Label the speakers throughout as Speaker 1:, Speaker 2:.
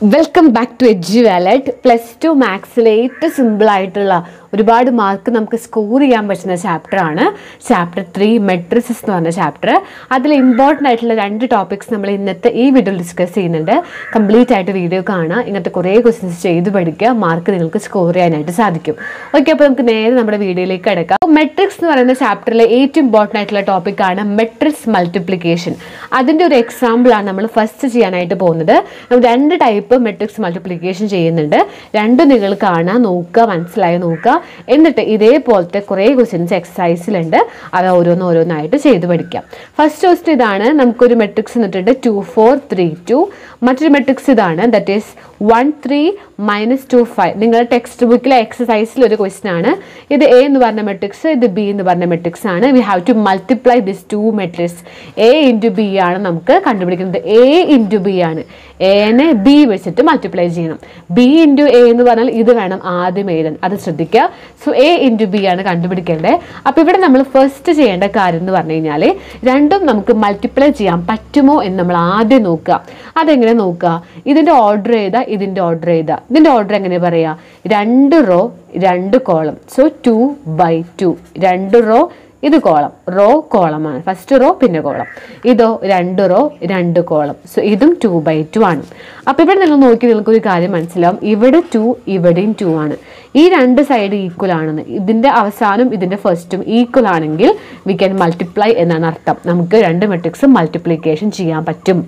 Speaker 1: Welcome back to Edu Wallet plus two മാത്സിലെ ഏറ്റവും simple ആയിട്ടുള്ള ഒരുപാട് മാർക്ക് നമുക്ക് സ്കോർ ചെയ്യാൻ പറ്റുന്ന ചാപ്റ്റർ ആണ്. ചാപ്റ്റർ ത്രീ മെട്രിസസ് എന്ന് പറഞ്ഞ ചാപ്റ്റർ അതിൽ ഇമ്പോർട്ടന്റ് ആയിട്ടുള്ള രണ്ട് ടോപ്പിക്സ് നമ്മൾ ഇന്നത്തെ ഈ വീഡിയോയിൽ ഡിസ്കസ് ചെയ്യുന്നുണ്ട്. കംപ്ലീറ്റ് ആയിട്ട് വീഡിയോ കാണുക. ഇങ്ങനത്തെ കുറേ ക്വസ്റ്റ്യൻസ് ചെയ്ത് പഠിക്കുക. മാർക്ക് നിങ്ങൾക്ക് സ്കോർ ചെയ്യാനായിട്ട് സാധിക്കും. ഓക്കെ അപ്പോൾ നമുക്ക് നേരെ നമ്മുടെ വീഡിയോയിലേക്ക് കിടക്കാം. മെട്രിക്സ് എന്ന് പറയുന്ന ചാപ്റ്ററിലെ ഏറ്റവും ഇമ്പോർട്ടന്റ് ആയിട്ടുള്ള ടോപ്പിക്കാണ് മെട്രിക്സ് മൾട്ടിപ്ലിക്കേഷൻ അതിന്റെ ഒരു എക്സാമ്പിളാണ് നമ്മൾ ഫസ്റ്റ് ചെയ്യാനായിട്ട് പോകുന്നത്. നമ്മൾ രണ്ട് ടൈപ്പ് മെട്രിക്സ് മൾട്ടിപ്ലിക്കേഷൻ ചെയ്യുന്നുണ്ട്. രണ്ടും നിങ്ങൾ കാണുക നോക്കുക മനസ്സിലായി നോക്കുക. എന്നിട്ട് ഇതേപോലത്തെ കുറേ ക്വസ്റ്റ്യൻസ് എക്സസൈസിലുണ്ട് അത് ഓരോന്നോരോന്നായിട്ട് ചെയ്ത് പഠിക്കാം. ഫസ്റ്റ് ക്വസ്റ്റ് ഇതാണ്. നമുക്കൊരു മെട്രിക്സ് എന്നിട്ടുണ്ട് ടു ഫോർ ത്രീ ടു മറ്റൊരു മെട്രിക്സ് ഇതാണ്. That is one three minus two five നിങ്ങളുടെ ടെക്സ്റ്റ് ബുക്കിലെ എക്സസൈസിൽ ഒരു ക്വസ്റ്റൻ ആണ്. ഇത് എ എന്ന് പറഞ്ഞ മെട്രിക്സ് ഇത് ബി എന്ന് പറഞ്ഞ മെട്രിക്സ് ആണ്. We have to multiply this two matrix A into B ആണ് നമുക്ക് കണ്ടുപിടിക്കുന്നത്. എ ഇന്റു ബി ആണ്. എനെ ബി വെച്ചിട്ട് മൾട്ടിപ്ലൈ ചെയ്യണം. ബി ഇന്റു എ എന്ന് പറഞ്ഞാൽ ഇത് വേണം ആദ്യം എഴുതാൻ. അത് ശ്രദ്ധിക്കുക. സോ എ ഇന്റു ബി ആണ് കണ്ടുപിടിക്കേണ്ടത്. അപ്പോൾ ഇവിടെ നമ്മൾ ഫസ്റ്റ് ചെയ്യേണ്ട കാര്യം എന്ന് പറഞ്ഞു കഴിഞ്ഞാൽ രണ്ടും നമുക്ക് മൾട്ടിപ്ലൈ ചെയ്യാൻ പറ്റുമോ എന്ന് നമ്മൾ ആദ്യം നോക്കുക. അതെങ്ങനെ നോക്കുക? ഇതിന്റെ ഓർഡർ ചെയ്താൽ ഇതിന്റെ ഓർഡർ ചെയ്താൽ ഇതിന്റെ ഓർഡർ എങ്ങനെ പറയാ? രണ്ട് റോ രണ്ട് column so two by two രണ്ട് റോ ഇത് കോളം. റോ കോളമാണ്. ഫസ്റ്റ് റോ പിന്നെ കോളം. ഇതോ രണ്ട് റോ രണ്ട് കോളം. സോ ഇതും ടു ബൈ ടു ആണ്. അപ്പോൾ ഇവിടെ നിങ്ങൾ നോക്കി നിങ്ങൾക്ക് ഒരു കാര്യം മനസ്സിലാവും. ഇവിടെ ടു ഇവിടെയും ടു ആണ്. ഈ രണ്ട് സൈഡ് ഈക്വൽ ആണെന്ന്. ഇതിന്റെ അവസാനം ഇതിന്റെ ഫസ്റ്റും ഈക്വൽ ആണെങ്കിൽ വി ക്യാൻ മൾട്ടിപ്ലൈ എന്നാണ് അർത്ഥം. നമുക്ക് രണ്ട് മെട്രിക്സും മൾട്ടിപ്ലിക്കേഷൻ ചെയ്യാൻ പറ്റും.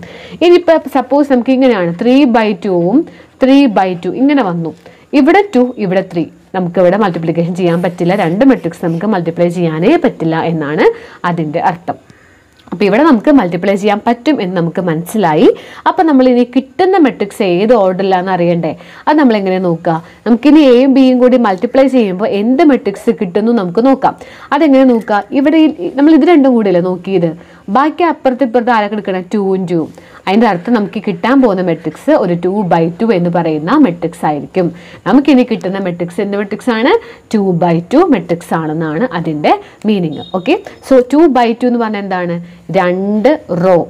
Speaker 1: ഇനിയിപ്പോൾ സപ്പോസ് നമുക്ക് ഇങ്ങനെയാണ്. ത്രീ ബൈ ടുവും ത്രീ ബൈ ടു ഇങ്ങനെ വന്നു. ഇവിടെ ടു ഇവിടെ ത്രീ നമുക്ക് ഇവിടെ മൾട്ടിപ്ലിക്കേഷൻ ചെയ്യാൻ പറ്റില്ല. രണ്ട് മെട്രിക്സ് നമുക്ക് മൾട്ടിപ്ലൈ ചെയ്യാനേ പറ്റില്ല എന്നാണ് അതിന്റെ അർത്ഥം. അപ്പോൾ ഇവിടെ നമുക്ക് മൾട്ടിപ്ലൈ ചെയ്യാൻ പറ്റും എന്ന് നമുക്ക് മനസ്സിലായി. അപ്പോൾ നമ്മൾ ഇനി കിട്ടുന്ന മെട്രിക്സ് ഏത് ഓർഡറിലാണെന്ന് അറിയണ്ടേ? അത് നമ്മൾ എങ്ങനെ നോക്കുക നമുക്കിനി എയും ബിയും കൂടി മൾട്ടിപ്ലൈ ചെയ്യുമ്പോൾ എന്ത് മെട്രിക്സ് കിട്ടുന്നു നമുക്ക് നോക്കാം. അതെങ്ങനെ നോക്കുക ഇവിടെ നമ്മൾ ഇത് രണ്ടും കൂടിയല്ലേ നോക്കിയത്? ബാക്കി അപ്പുറത്ത് ഇപ്പുറത്ത് ആരൊക്കെ എടുക്കണം? ടൂവും ടൂവും അതിന്റെ അർത്ഥം നമുക്ക് കിട്ടാൻ പോകുന്ന മെട്രിക്സ് ഒരു ടു ബൈ ടു എന്ന് പറയുന്ന മെട്രിക്സ് ആയിരിക്കും. നമുക്കിനി കിട്ടുന്ന മെട്രിക്സ് എന്ത് മെട്രിക്സ് ആണ്? ടു ബൈ ടു മെട്രിക്സ് ആണെന്നാണ് അതിന്റെ meaning okay so two by two എന്ന് പറഞ്ഞാൽ എന്താണ്? രണ്ട് റോ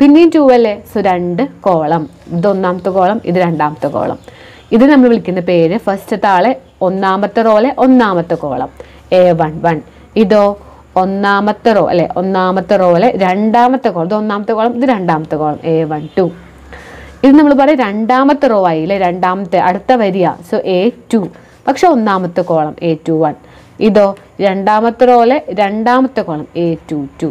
Speaker 1: പിന്നെയും ടു അല്ലേ? സോ രണ്ട് കോളം. ഇത് ഒന്നാമത്തെ കോളം ഇത് രണ്ടാമത്തെ കോളം. ഇത് നമ്മൾ വിളിക്കുന്ന പേര് ഫസ്റ്റത്തെ ആളെ ഒന്നാമത്തെ റോലെ ഒന്നാമത്തെ കോളം. എ വൺ വൺ ഇതോ ഒന്നാമത്തെ റോ അല്ലെ? ഒന്നാമത്തെ റോയിലെ രണ്ടാമത്തെ കോളം ഇത് ഒന്നാമത്തെ കോളം ഇത് രണ്ടാമത്തെ കോളം എ വൺ ടു ഇത് നമ്മൾ പറയും രണ്ടാമത്തെ റോ ആയി അല്ലെ? രണ്ടാമത്തെ അടുത്ത വരിക സോ എ ടു പക്ഷെ ഒന്നാമത്തെ കോളം എ ടു വൺ ഇതോ രണ്ടാമത്തെ റോയിലെ രണ്ടാമത്തെ കോളം എ ടു ടു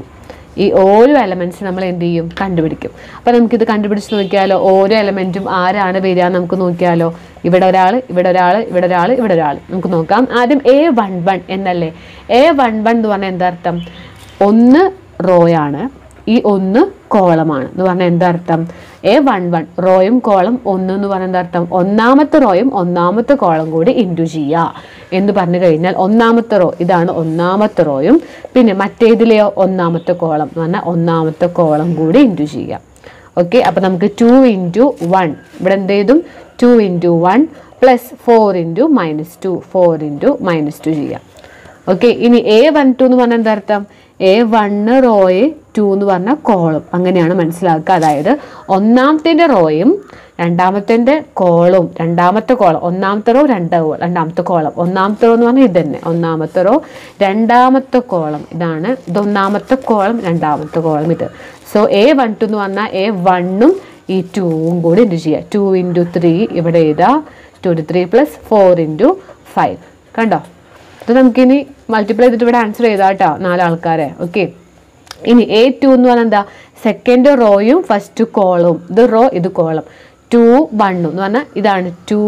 Speaker 1: ഈ ഓരോ എലമെന്റ്സ് നമ്മൾ എന്ത് ചെയ്യും? കണ്ടുപിടിക്കും. അപ്പോൾ നമുക്കിത് കണ്ടുപിടിച്ച് നോക്കിയാലോ? ഓരോ എലമെന്റും ആരാണ് വരിക നമുക്ക് നോക്കിയാലോ? ഇവിടെ ഒരാൾ ഇവിടെ ഒരാൾ ഇവിടെ ഒരാൾ ഇവിടെ ഒരാൾ. നമുക്ക് നോക്കാം. ആദ്യം എ വൺ വൺ എന്നല്ലേ? എ വൺ വൺ എന്ന് പറഞ്ഞാൽ എന്താ അർത്ഥം? ഒന്ന് റോയാണ്. ഈ ഒന്ന് കോളമാണ്. എന്ന് പറഞ്ഞാൽ എന്താ അർത്ഥം? എ വൺ വൺ റോയും കോളം ഒന്ന് എന്ന് എന്താ അർത്ഥം? ഒന്നാമത്തെ റോയും ഒന്നാമത്തെ കോളം കൂടി ഇന്റു ചെയ്യുക എന്ന് പറഞ്ഞു കഴിഞ്ഞാൽ ഒന്നാമത്തെ റോ ഇതാണ് ഒന്നാമത്തെ റോയും പിന്നെ മറ്റേതിലെയോ ഒന്നാമത്തെ കോളം എന്ന് പറഞ്ഞാൽ ഒന്നാമത്തെ കോളം കൂടി ഇന്റു ചെയ്യുക ഓക്കെ അപ്പം നമുക്ക് ടു ഇന്റു വൺ ഇവിടെ എന്ത് ചെയ്തും two into one plus four into minus two four into minus two ചെയ്യാം. ഓക്കെ ഇനി എ വൺ ടു എന്ന് പറഞ്ഞാൽ എന്താ അർത്ഥം? എ വണ്ണ് റോയെ ടു എന്ന് പറഞ്ഞാൽ കോളം അങ്ങനെയാണ് മനസ്സിലാക്കുക. അതായത് ഒന്നാമത്തെ റോയും രണ്ടാമത്തെ കോളും രണ്ടാമത്തെ കോളം ഒന്നാമത്തെ റോ രണ്ട് രണ്ടാമത്തെ കോളം ഒന്നാമത്തെ റോ എന്ന് പറഞ്ഞാൽ ഇത് തന്നെ ഒന്നാമത്തെ റോ രണ്ടാമത്തെ കോളം ഇതാണ് ഇതൊന്നാമത്തെ കോളം രണ്ടാമത്തെ കോളം ഇത്. സോ എ വൺ ടു എന്ന് പറഞ്ഞാൽ എ വണ്ണും ഈ ടൂവും കൂടി ഇന്റു ചെയ്യുക? ടു ഇന്റു ത്രീ ഇവിടെ എഴുതുക two into three plus four into five കണ്ടോ? ഇത് നമുക്കിനി മൾട്ടിപ്ലൈ ചെയ്തിട്ട് ഇവിടെ ആൻസർ ചെയ്താട്ടോ നാലാൾക്കാരെ ഓക്കെ ഇനി എ ടു എന്ന് പറഞ്ഞാൽ എന്താ? സെക്കൻഡ് റോയും ഫസ്റ്റ് കോളവും ഇത് റോ ഇത് കോളം ടു വണ്ണും എന്ന് പറഞ്ഞാൽ ഇതാണ് ടു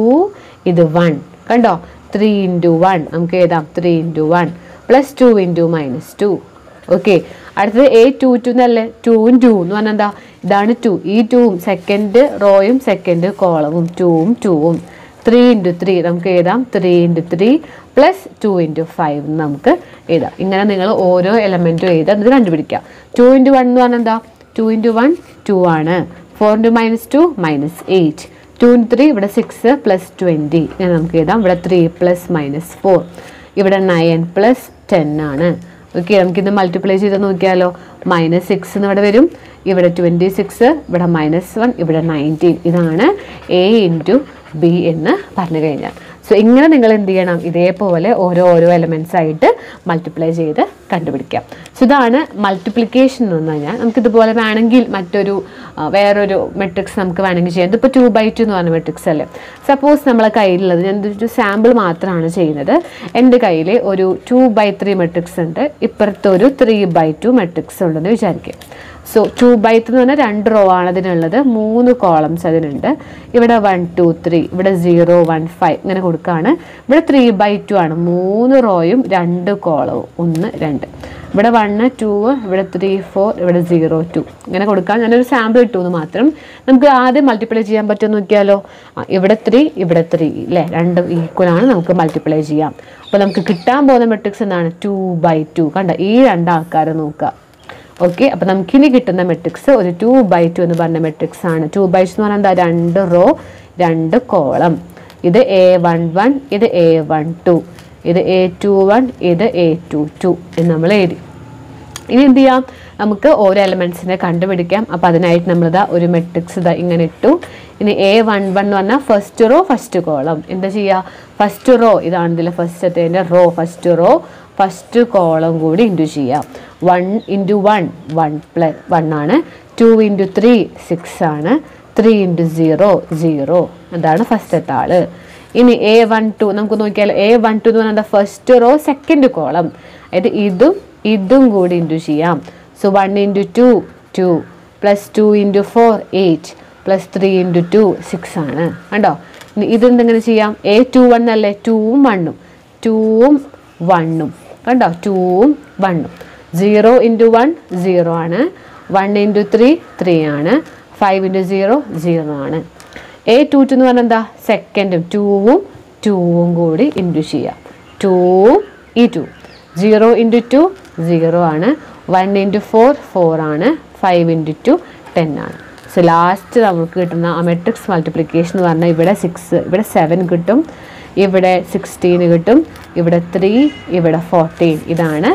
Speaker 1: ഇത് വൺ കണ്ടോ? ത്രീ ഇന്റു വൺ നമുക്ക് എഴുതാം. Three into one plus two into minus two okay അടുത്തത് എ ടു ടു എന്നല്ലേ? ടൂവും ടു എന്ന് പറഞ്ഞാൽ എന്താ? ഇതാണ് ടു ഈ ടൂവും സെക്കൻഡ് റോയും സെക്കൻഡ് കോളവും ടൂവും ടൂവും ത്രീ ഇന്റു ത്രീ നമുക്ക് എഴുതാം. Three into three plus two into five നമുക്ക് എഴുതാം. ഇങ്ങനെ നിങ്ങൾ ഓരോ എലമെന്റും എഴുതാം എന്നിട്ട് കണ്ടുപിടിക്കാം. ടു ഇന്റു വൺ എന്ന് പറഞ്ഞാൽ എന്താ? ടു ഇന്റു വൺ ടു ആണ്. Four into minus two minus eight two into three ഇവിടെ സിക്സ് പ്ലസ് ട്വന്റി ഇങ്ങനെ നമുക്ക് എഴുതാം. ഇവിടെ ത്രീ പ്ലസ് മൈനസ് ഫോർ ഇവിടെ നയൻ പ്ലസ് ടെൻ ആണ്. ഓക്കെ നമുക്കിത് മൾട്ടിപ്ലൈ ചെയ്ത് നോക്കിയാലോ? മൈനസ് സിക്സ് എന്ന് ഇവിടെ വരും. ഇവിടെ ട്വന്റി സിക്സ് ഇവിടെ മൈനസ് വൺ ഇവിടെ നയന്റീൻ ഇതാണ് എ ഇന്റു ബി എന്ന് പറഞ്ഞു കഴിഞ്ഞാൽ. സോ ഇങ്ങനെ നിങ്ങൾ എന്ത് ചെയ്യണം? ഇതേപോലെ ഓരോ ഓരോ എലമെൻസ് ആയിട്ട് മൾട്ടിപ്ലൈ ചെയ്ത് കണ്ടുപിടിക്കാം. സോ ഇതാണ് മൾട്ടിപ്ലിക്കേഷൻ എന്ന് പറഞ്ഞു കഴിഞ്ഞാൽ നമുക്കിതുപോലെ വേണമെങ്കിൽ മറ്റൊരു വേറൊരു മെട്രിക്സ് നമുക്ക് വേണമെങ്കിൽ ചെയ്യാം. ഇതിപ്പോൾ ടു ബൈ ടു എന്ന് പറഞ്ഞ മെട്രിക്സ് അല്ലേ? സപ്പോസ് നമ്മളെ കയ്യിലുള്ളത് ഞാൻ ഒരു സാമ്പിൾ മാത്രമാണ് ചെയ്യുന്നത്. എന്റെ കയ്യിൽ ഒരു ടു ബൈ ത്രീ മെട്രിക്സ് ഉണ്ട്. ഇപ്പുറത്തൊരു ത്രീ ബൈ ടു മെട്രിക്സ് ഉണ്ടെന്ന് വിചാരിക്കുക സോ ടു ബൈ ത്രീ എന്ന് പറഞ്ഞാൽ രണ്ട് റോ ആണ് അതിനുള്ളത്. മൂന്ന് കോളംസ് അതിനുണ്ട്. ഇവിടെ വൺ ടു ത്രീ ഇവിടെ സീറോ വൺ ഫൈവ് ഇങ്ങനെ കൊടുക്കുകയാണ് ഇവിടെ ത്രീ ബൈ ടു ആണ്. മൂന്ന് റോയും രണ്ട് കോളവും ഒന്ന് രണ്ട്. ഇവിടെ വണ്ണ് ടു ഇവിടെ ത്രീ ഫോർ ഇവിടെ സീറോ ടു ഇങ്ങനെ കൊടുക്കാൻ ഞാനൊരു സാമ്പിൾ ഇട്ടു എന്ന് മാത്രം. നമുക്ക് ആദ്യം മൾട്ടിപ്ലൈ ചെയ്യാൻ പറ്റുമെന്ന് നോക്കിയാലോ? ഇവിടെ ത്രീ ഇവിടെ ത്രീ അല്ലേ രണ്ടും ഈക്വൽ ആണ്. നമുക്ക് മൾട്ടിപ്ലൈ ചെയ്യാം. അപ്പോൾ നമുക്ക് കിട്ടാൻ പോകുന്ന മെട്രിക്സ് എന്താണ്? ടു ബൈ ടു കണ്ട? ഈ രണ്ട് ആൾക്കാരെ നോക്കുക. ഓക്കെ അപ്പോൾ നമുക്കിനി കിട്ടുന്ന മെട്രിക്സ് ഒരു ടു ബൈ ടു എന്ന് പറഞ്ഞ മെട്രിക്സ് ആണ്. ടു ബൈ ടു എന്ന് പറഞ്ഞാൽ എന്താ? രണ്ട് റോ രണ്ട് കോളം ഇത് എ വൺ വൺ ഇത് എ വൺ ടു ഇത് എ ടു വൺ ഇത് എ ടു ടു എന്ന് നമ്മൾ എഴുതി. ഇനി എന്ത് ചെയ്യാം? നമുക്ക് ഓരോ എലമെൻസിനെ കണ്ടുപിടിക്കാം. അപ്പോൾ അതിനായിട്ട് നമ്മളിതാ ഒരു മെട്രിക്സ് ഇതാ ഇങ്ങനെ ഇട്ടു. ഇനി എ വൺ വൺ എന്ന് പറഞ്ഞാൽ ഫസ്റ്റ് റോ ഫസ്റ്റ് കോളം എന്താ ചെയ്യുക ഫസ്റ്റ് റോ ഇതാണ് ഇതിലെ ഫസ്റ്റത്തേന്റെ row first row first column കൂടി ഇന്റു ചെയ്യാം. One into one one plus one ആണ്. ടു ഇന്റു ത്രീ സിക്സ് ആണ്. ത്രീ ഇന്റു സീറോ സീറോ അതാണ് ഫസ്റ്റത്തെ ആൾ ഇനി എ വൺ ടു നമുക്ക് നോക്കിയാൽ എ വൺ ടു എന്ന് പറഞ്ഞാൽ ഫസ്റ്റ് റോ സെക്കൻഡ് കോളം അതായത് ഇതും ഇതും കൂടി ഇന്റു ചെയ്യാം. So one into two two plus two into four eight plus three into two six ആണ്. കണ്ടോ? ഇനി ഇതെന്തെങ്ങനെ ചെയ്യാം? എ ടു വൺ അല്ലേ? ടൂവും വണ്ണും ടൂവും വണ്ണും കണ്ടോ? ടൂവും വണ്ണും സീറോ ഇന്റു വൺ സീറോ ആണ്. വൺ ഇന്റു ത്രീ ത്രീ ആണ്. ഫൈവ് ഇന്റു സീറോ സീറോ ആണ്. എ ടു ടു എന്ന് പറഞ്ഞാൽ എന്താ? സെക്കൻഡും ടൂവും ടൂവും കൂടി ഇന്റു ചെയ്യാം. ടൂവും ഈ two zero into two zero ആണ്. വൺ ഇന്റു ഫോർ ഫോർ ആണ്. ഫൈവ് ഇന്റു ടു ടെൻ ആണ്. സോ ലാസ്റ്റ് നമുക്ക് കിട്ടുന്ന ആ മെട്രിക്സ് മൾട്ടിപ്ലിക്കേഷൻ എന്ന് പറഞ്ഞാൽ ഇവിടെ സിക്സ് ഇവിടെ സെവൻ കിട്ടും ഇവിടെ സിക്സ്റ്റീൻ കിട്ടും ഇവിടെ ത്രീ ഇവിടെ ഫോർട്ടീൻ ഇതാണ്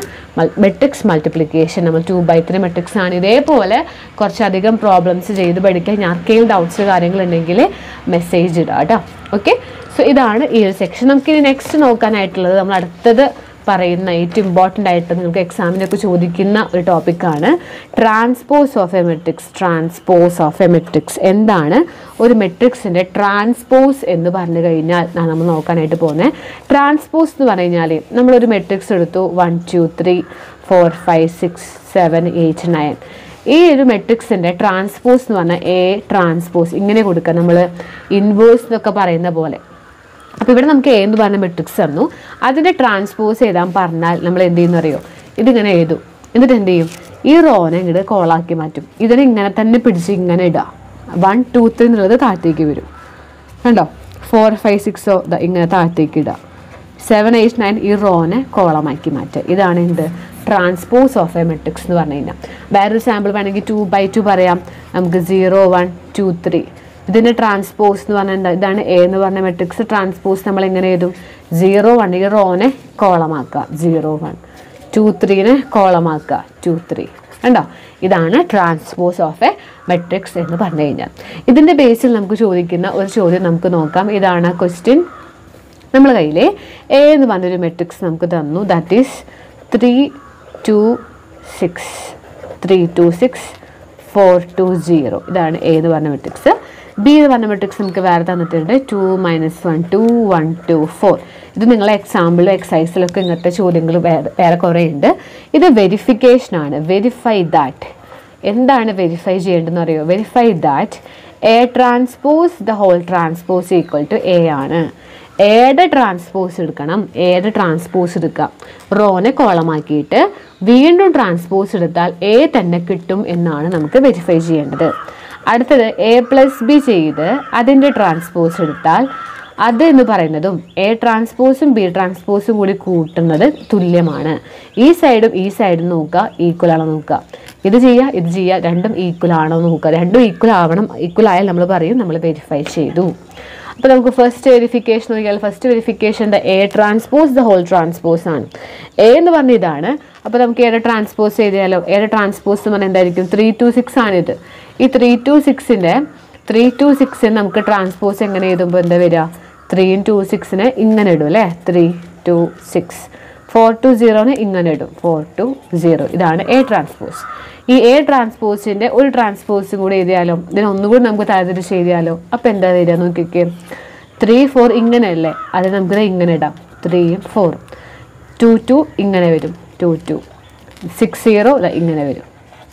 Speaker 1: മെട്രിക്സ് മൾട്ടിപ്ലിക്കേഷൻ നമ്മൾ ടു ബൈ ത്രീ മെട്രിക്സ് ആണ്. ഇതേപോലെ കുറച്ചധികം പ്രോബ്ലംസ് ചെയ്ത് പഠിക്കാൻ ഞാൻ ആർക്കെങ്കിലും ഡൗട്ട്സ് കാര്യങ്ങളുണ്ടെങ്കിൽ മെസ്സേജ് ഇടാം കേട്ടോ ഓക്കെ സോ ഇതാണ് ഈ ഒരു സെക്ഷൻ നമുക്കിനി നെക്സ്റ്റ് നോക്കാനായിട്ടുള്ളത്. നമ്മൾ അടുത്തത് പറയുന്ന ഏറ്റവും ഇമ്പോർട്ടന്റ് ആയിട്ട് നിങ്ങൾക്ക് എക്സാമിനൊക്കെ ചോദിക്കുന്ന ഒരു ടോപ്പിക്കാണ് transpose of a matrix transpose of a matrix എന്താണ്? ഒരു മെട്രിക്സിന്റെ ട്രാൻസ്പോസ് എന്ന് പറഞ്ഞു കഴിഞ്ഞാൽ നമ്മൾ നോക്കാനായിട്ട് പോകുന്നത് ട്രാൻസ്പോസ് എന്ന് പറഞ്ഞു കഴിഞ്ഞാൽ നമ്മളൊരു മെട്രിക്സ് എടുത്തു. One two three four five six seven eight nine ഈ ഒരു മെട്രിക്സിന്റെ ട്രാൻസ്പോസ് എന്ന് പറഞ്ഞാൽ എ ട്രാൻസ്പോസ് ഇങ്ങനെ കൊടുക്കുക നമ്മൾ ഇൻവേഴ്സ് എന്നൊക്കെ പറയുന്ന പോലെ. അപ്പോൾ ഇവിടെ നമുക്ക് എ എന്ന് പറഞ്ഞ മെട്രിക്സ് തന്നു. അതിന്റെ ട്രാൻസ്പോസ് എഴുതാൻ പറഞ്ഞാൽ നമ്മൾ എന്ത് ചെയ്യുന്ന അറിയോ? ഇതിങ്ങനെ എഴുതും. എന്നിട്ട് എന്ത് ചെയ്യും? ഈ റോനെ ഇങ്ങോട്ട് കോളാക്കി മാറ്റും. ഇതിനെ ഇങ്ങനെ തന്നെ പിടിച്ച് ഇങ്ങനെ ഇടുക വൺ ടു ത്രീ എന്നുള്ളത് താഴത്തേക്ക് വരും. കണ്ടോ? ഫോർ ഫൈവ് സിക്സോ ഇങ്ങനെ താഴത്തേക്ക് ഇടുക സെവൻ എയ്റ്റ് നയൻ ഈ റോനെ കോളമാക്കി മാറ്റുക. ഇതാണ് എന്ത്? ട്രാൻസ്പോസ് ഓഫ് എ മെട്രിക്സ് എന്ന് പറഞ്ഞു കഴിഞ്ഞാൽ. വേറൊരു സാമ്പിൾ വേണമെങ്കിൽ ടു ബൈ ടു പറയാം. നമുക്ക് സീറോ വൺ ടു ത്രീ ഇതിന്റെ ട്രാൻസ്പോസ് എന്ന് പറഞ്ഞാൽ ഇതാണ് എ എന്ന് പറഞ്ഞ മെട്രിക്സ് ട്രാൻസ്പോസ് നമ്മൾ എങ്ങനെ എഴുതും? സീറോ വൺ ഈ റോനെ കോളമാക്കുക. സീറോ വൺ ടു ത്രീനെ കോളമാക്കുക. ടു ത്രീ കണ്ടോ? ഇതാണ് ട്രാൻസ്പോസ് ഓഫ് എ മെട്രിക്സ് എന്ന് പറഞ്ഞു കഴിഞ്ഞാൽ. ഇതിന്റെ ബേസിൽ നമുക്ക് ചോദിക്കുന്ന ഒരു ചോദ്യം നമുക്ക് നോക്കാം. ഇതാണ് ക്വസ്റ്റ്യൻ നമ്മൾ കയ്യിൽ എ എന്ന് പറഞ്ഞൊരു മെട്രിക്സ് നമുക്ക് തന്നു. That is three two six three two six four two zero ഇതാണ് എ എന്ന് പറഞ്ഞ മെട്രിക്സ് ബി എന്ന് പറഞ്ഞ മെട്രിക്സ് നമുക്ക് വേറെ തന്നിട്ടുണ്ട്. Two minus one two one two four ഇത് നിങ്ങളെ എക്സാമ്പിളും എക്സസൈസിലൊക്കെ ഇങ്ങനത്തെ ചോദ്യങ്ങൾ വേറെ വേറെ കുറേ ഉണ്ട് ഇത് വെരിഫിക്കേഷൻ ആണ്. വെരിഫൈ ദാറ്റ് എന്താണ് വെരിഫൈ ചെയ്യേണ്ടതെന്ന് അറിയോ? Verify that A transpose the whole transpose equal to A ആണ്. ഏത് ട്രാൻസ്പോസ് എടുക്കണം. ഏത് ട്രാൻസ്പോസ് എടുക്കാം റോനെ കോളമാക്കിയിട്ട് വീണ്ടും ട്രാൻസ്പോസ് എടുത്താൽ എ തന്നെ കിട്ടും എന്നാണ് നമുക്ക് വെരിഫൈ ചെയ്യേണ്ടത്. അടുത്തത് എ പ്ലസ് ബി ചെയ്ത് അതിന്റെ ട്രാൻസ്പോസ് എടുത്താൽ അത് എന്ന് പറയുന്നതും എ ട്രാൻസ്പോസും ബി ട്രാൻസ്പോസും കൂടി കൂട്ടുന്നത് തുല്യമാണ്. ഈ സൈഡും ഈ സൈഡും നോക്കുക ഈക്വൽ ആണോ നോക്കുക. ഇത് ചെയ്യുക ഇത് ചെയ്യുക രണ്ടും ഈക്വൽ ആണോ നോക്കുക. രണ്ടും ഈക്വൽ ആവണം ഈക്വൽ ആയാൽ നമ്മൾ പറയും നമ്മൾ വെരിഫൈ ചെയ്തു. അപ്പോൾ നമുക്ക് ഫസ്റ്റ് വെരിഫിക്കേഷൻ നോക്കിയാൽ first verification the A transpose the whole transpose ആണ്. എ എന്ന് പറഞ്ഞ ഇതാണ് അപ്പോൾ നമുക്ക് ഏഴ് ട്രാൻസ്പോസ് ചെയ്താലോ ഏഴ് ട്രാൻസ്പോസ് എന്ന് പറഞ്ഞാൽ എന്തായിരിക്കും? ത്രീ ടു സിക്സ് ആണിത് ഈ ത്രീ ടു സിക്സിന്റെ ത്രീ ടു സിക്സിന് നമുക്ക് ട്രാൻസ്പോസ് എങ്ങനെ എഴുതുമ്പോൾ എന്താ വരിക? ത്രീ ടു സിക്സിന് ഇങ്ങനെ ഇടും അല്ലേ? Three two six four two സീറോന് ഇങ്ങനെ ഇടും. ഫോർ ടു സീറോ ഇതാണ് എ ട്രാൻസ്പോസ് ഈ എ ട്രാൻസ്പോസിന്റെ ഒരു ട്രാൻസ്പോസ് കൂടി എഴുതിയാലോ ഇതിന് ഒന്നുകൂടി നമുക്ക് താരതമ്യം ചെയ്താലോ അപ്പോൾ എന്താ വരിക നോക്കിക്കേ? ത്രീ ഫോർ ഇങ്ങനെയല്ലേ? അത് നമുക്ക് ഇങ്ങനെ ഇടാം. ത്രീയും ഫോറും ടു ടു ഇങ്ങനെ വരും. ടു ടു സിക്സ് സീറോ ഇങ്ങനെ വരും.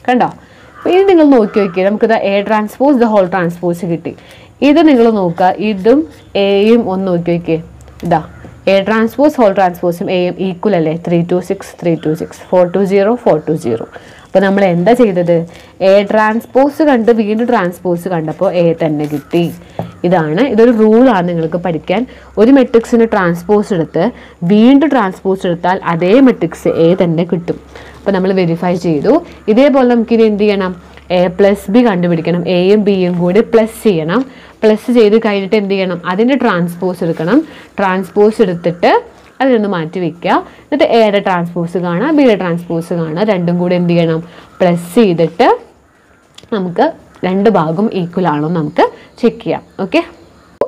Speaker 1: കണ്ടോ? അപ്പോൾ ഇത് നിങ്ങൾ നോക്കി നോക്കിയാൽ നമുക്കിത് A transpose the whole transpose കിട്ടി. ഇത് നിങ്ങൾ നോക്കുക ഇതും എയും ഒന്ന് നോക്കി നോക്കിയേ. ഇതാ എ ട്രാൻസ്പോസ് ഹോൾ ട്രാൻസ്പോസും എയും ഈക്വൽ അല്ലേ? Three two six three two six four two zero four two zero അപ്പോൾ നമ്മൾ എന്താ ചെയ്തത്? എ ട്രാൻസ്പോസ് കണ്ട് വീണ്ടും ട്രാൻസ്പോസ് കണ്ടപ്പോൾ എ തന്നെ കിട്ടി. ഇതാണ് ഇതൊരു റൂളാണ് നിങ്ങൾക്ക് പഠിക്കാൻ. ഒരു മെട്രിക്സിന് ട്രാൻസ്പോസ് എടുത്ത് വീണ്ടും ട്രാൻസ്പോസ് എടുത്താൽ അതേ മെട്രിക്സ് എ തന്നെ കിട്ടും. അപ്പോൾ നമ്മൾ വെരിഫൈ ചെയ്തു. ഇതേപോലെ നമുക്കിനി എന്ത് ചെയ്യണം? എ പ്ലസ് ബി കണ്ടുപിടിക്കണം. എയും ബിയും കൂടി പ്ലസ് ചെയ്യണം. പ്ലസ് ചെയ്ത് കഴിഞ്ഞിട്ട് എന്ത് ചെയ്യണം? അതിന്റെ ട്രാൻസ്പോസ് എടുക്കണം. ട്രാൻസ്പോസ് എടുത്തിട്ട് അതിനൊന്ന് മാറ്റി വെക്കുക. എന്നിട്ട് എയുടെ ട്രാൻസ്പോസ് കാണുക ബിയുടെ ട്രാൻസ്പോസ് കാണുക. രണ്ടും കൂടി എന്ത് ചെയ്യണം? പ്ലസ് ചെയ്തിട്ട് നമുക്ക് രണ്ട് ഭാഗം ഈക്വൽ ആണോ നമുക്ക് ചെക്ക് ചെയ്യാം. ഓക്കെ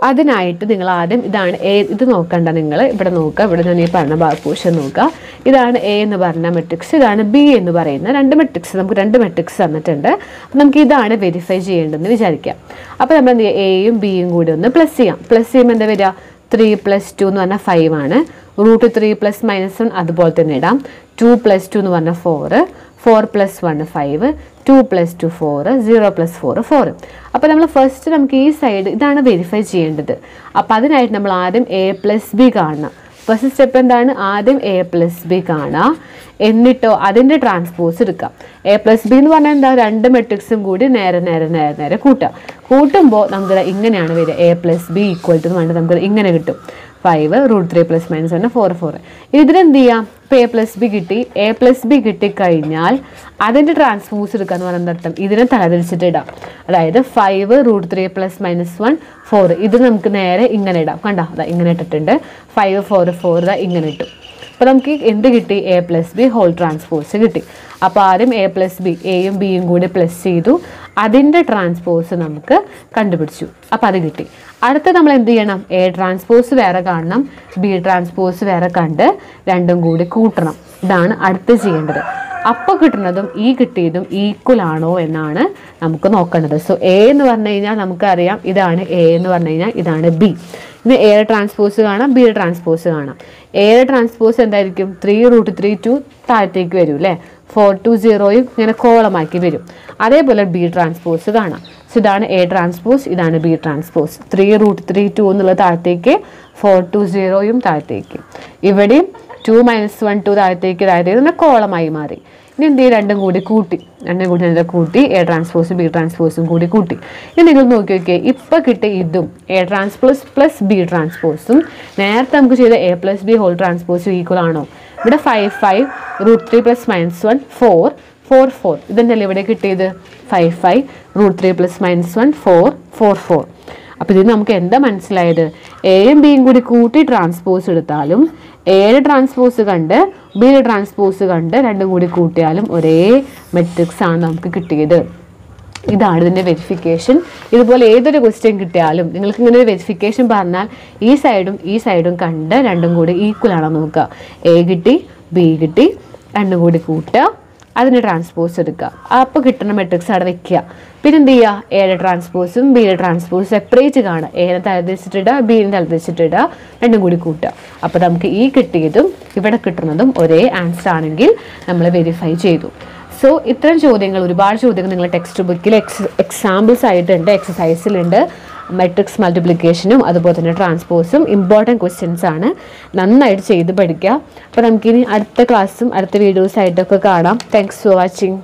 Speaker 1: അതിനായിട്ട് നിങ്ങൾ ആദ്യം ഇതാണ് എ ഇത് നോക്കണ്ട നിങ്ങൾ. ഇവിടെ നോക്കുക. ഇവിടെ ഞാൻ ഈ പറഞ്ഞ പോർഷൻ നോക്കുക. ഇതാണ് എ എന്ന് പറഞ്ഞ മെട്രിക്സ് ഇതാണ് ബി എന്ന് പറയുന്ന രണ്ട് മെട്രിക്സ് നമുക്ക് രണ്ട് മെട്രിക്സ് തന്നിട്ടുണ്ട്. അപ്പം നമുക്ക് ഇതാണ് വെരിഫൈ ചെയ്യേണ്ടതെന്ന് വിചാരിക്കാം. അപ്പോൾ നമ്മൾ എന്ത് ചെയ്യുക എയും ബിയും കൂടി ഒന്ന് പ്ലസ് ചെയ്യാം. പ്ലസ് ചെയ്യുമ്പോൾ എന്താ വരിക? ത്രീ പ്ലസ് ടു എന്ന് പറഞ്ഞാൽ ഫൈവ് ആണ്. Root three plus minus one അതുപോലെ തന്നെ ഇടാം. ടു പ്ലസ് ടു എന്ന് പറഞ്ഞാൽ four. Four plus one five. Two plus two four zero plus four four അപ്പോൾ നമ്മൾ ഫസ്റ്റ് നമുക്ക് ഈ സൈഡ് ഇതാണ് വെരിഫൈ ചെയ്യേണ്ടത്. അപ്പോൾ അതിനായിട്ട് നമ്മൾ ആദ്യം എ പ്ലസ് ബി കാണണം. ഫസ്റ്റ് സ്റ്റെപ്പ് എന്താണ്? ആദ്യം എ പ്ലസ് ബി കാണുക എന്നിട്ടോ അതിന്റെ ട്രാൻസ്പോസ് എടുക്കാം. എ പ്ലസ് ബി എന്ന് പറഞ്ഞാൽ എന്താ? രണ്ട് മെട്രിക്സും കൂടി നേരെ നേരെ നേരെ നേരെ കൂട്ടുക. കൂട്ടുമ്പോൾ നമുക്ക് ഇങ്ങനെയാണ് വരിക. A plus B equal to എന്ന് പറഞ്ഞാൽ നമുക്ക് ഇങ്ങനെ കിട്ടും. Five root three plus minus one four four ഇതിനെന്ത് ചെയ്യാം ഇപ്പോൾ എ പ്ലസ് ബി കിട്ടി. എ പ്ലസ് ബി കിട്ടിക്കഴിഞ്ഞാൽ അതിന്റെ ട്രാൻസ്പോസ് എടുക്കുക എന്ന് പറയുന്ന അർത്ഥം ഇതിനെ തലതിരിച്ചിട്ട് ഇടാം. അതായത് five root three plus minus one four ഇത് നമുക്ക് നേരെ ഇങ്ങനെ ഇടാം. കണ്ടോ? അതാ ഇങ്ങനെ ഇട്ടിട്ടുണ്ട്. ഫൈവ് ഫോർ ഫോർ ഇതാ ഇങ്ങനെ ഇട്ടു. അപ്പോൾ നമുക്ക് എന്ത് കിട്ടി? A plus B whole transpose കിട്ടി. അപ്പോൾ ആദ്യം എ പ്ലസ് ബി എയും ബിയും കൂടി പ്ലസ് ചെയ്തു. അതിന്റെ ട്രാൻസ്പോസ് നമുക്ക് കണ്ടുപിടിച്ചു. അപ്പോൾ അത് കിട്ടി. അടുത്ത നമ്മൾ എന്ത് ചെയ്യണം? എ ട്രാൻസ്പോസ് വേറെ കാണണം ബി ട്രാൻസ്പോസ് വേറെ കണ്ട് രണ്ടും കൂടി കൂട്ടണം. ഇതാണ് അടുത്ത് ചെയ്യേണ്ടത്. അപ്പോൾ കിട്ടുന്നതും ഈ കിട്ടിയതും ഈക്വൽ ആണോ എന്നാണ് നമുക്ക് നോക്കേണ്ടത്. സോ എ എന്ന് പറഞ്ഞു കഴിഞ്ഞാൽ നമുക്കറിയാം ഇതാണ് എ എന്ന് പറഞ്ഞു കഴിഞ്ഞാൽ ഇതാണ് ബി ഇനി എയുടെ ട്രാൻസ്പോസ് കാണാം ബിയുടെ ട്രാൻസ്പോസ് കാണാം. എയുടെ ട്രാൻസ്പോസ് എന്തായിരിക്കും? ത്രീ റൂട്ട് ത്രീ ടു താഴത്തേക്ക് വരും അല്ലേ? ഫോർ ടു സീറോയും ഇങ്ങനെ കോളമാക്കി വരും. അതേപോലെ ബി ട്രാൻസ്പോസ് കാണാം. സോ ഇതാണ് എ ട്രാൻസ്പോസ് ഇതാണ് B transpose three root three two എന്നുള്ള താഴത്തേക്ക് ഫോർ ടു സീറോയും താഴത്തേക്ക്. ഇവിടെയും ടു മൈനസ് വൺ ടു താഴത്തേക്ക് താഴത്തേക്ക് നമ്മുടെ കോളമായി മാറി. ഇനി എന്ത് ചെയ്യും? രണ്ടും കൂടി കൂട്ടി. രണ്ടും കൂടി എന്താ കൂട്ടി. എ ട്രാൻസ്പോസും ബി ട്രാൻസ്പോസും കൂടി കൂട്ടി. ഇനി നിങ്ങൾ നോക്കി നോക്കിയേ. ഇപ്പം കിട്ടിയ ഇതും എ ട്രാൻസ്പോസ് പ്ലസ് ബി ട്രാൻസ്പോസും നേരത്തെ നമുക്ക് ചെയ്ത എ പ്ലസ് ബി ഹോൾ ട്രാൻസ്പോസും ഈക്വൽ ആണോ? ഇവിടെ five five root three plus minus one four four four ഇതെന്നല്ലേ ഇവിടെ കിട്ടിയത്? Five five root three plus minus one four four four അപ്പോൾ ഇതിന് നമുക്ക് എന്താ മനസ്സിലായത്? എയും ബിയും കൂടി കൂട്ടി ട്രാൻസ്പോസ് എടുത്താലും എയുടെ ട്രാൻസ്പോസ് കണ്ട് ബിയുടെ ട്രാൻസ്പോസ് കണ്ട് രണ്ടും കൂടി കൂട്ടിയാലും ഒരേ മെട്രിക്സ് ആണ് നമുക്ക് കിട്ടിയത്. ഇതാണ് ഇതിന്റെ വെരിഫിക്കേഷൻ ഇതുപോലെ ഏതൊരു ക്വസ്റ്റ്യൻ കിട്ടിയാലും നിങ്ങൾക്ക് ഇങ്ങനെ ഒരു വെരിഫിക്കേഷൻ പറഞ്ഞാൽ ഈ സൈഡും ഈ സൈഡും കണ്ട് രണ്ടും കൂടി ഈക്വൽ ആണോ നോക്കുക. എ കിട്ടി ബി കിട്ടി രണ്ടും കൂടി കൂട്ടുക. അതിന് ട്രാൻസ്പോസ് എടുക്കുക. അപ്പോൾ കിട്ടുന്ന മെട്രിക്സ് അവിടെ വെക്കുക. പിന്നെ എന്ത് ചെയ്യുക എയുടെ ട്രാൻസ്പോസും ബിയുടെ ട്രാൻസ്പോസും സെപ്പറേറ്റ് കാണുക. എനെ തലതിരിച്ചിട്ടിടുക ബീനെ തലതിരിച്ചിട്ടിടുക രണ്ടും കൂടി കൂട്ടുക. അപ്പോൾ നമുക്ക് ഈ കിട്ടിയതും ഇവിടെ കിട്ടുന്നതും ഒരേ ആൻസർ ആണെങ്കിൽ നമ്മൾ വെരിഫൈ ചെയ്തു. സോ ഇത്തരം ചോദ്യങ്ങൾ ഒരുപാട് ചോദ്യങ്ങൾ നിങ്ങളുടെ ടെക്സ്റ്റ് ബുക്കിൽ എക്സ് എക്സാമ്പിൾസ് ആയിട്ടുണ്ട് എക്സസൈസിലുണ്ട് മെട്രിക്സ് മൾട്ടിപ്ലിക്കേഷനും അതുപോലെ തന്നെ ട്രാൻസ്പോസും ഇമ്പോർട്ടന്റ് ക്വസ്റ്റ്യൻസ് ആണ്. നന്നായിട്ട് ചെയ്ത് പഠിക്കുക. അപ്പോൾ നമുക്കിനി അടുത്ത ക്ലാസ്സും അടുത്ത വീഡിയോസായിട്ടൊക്കെ കാണാം. Thanks for watching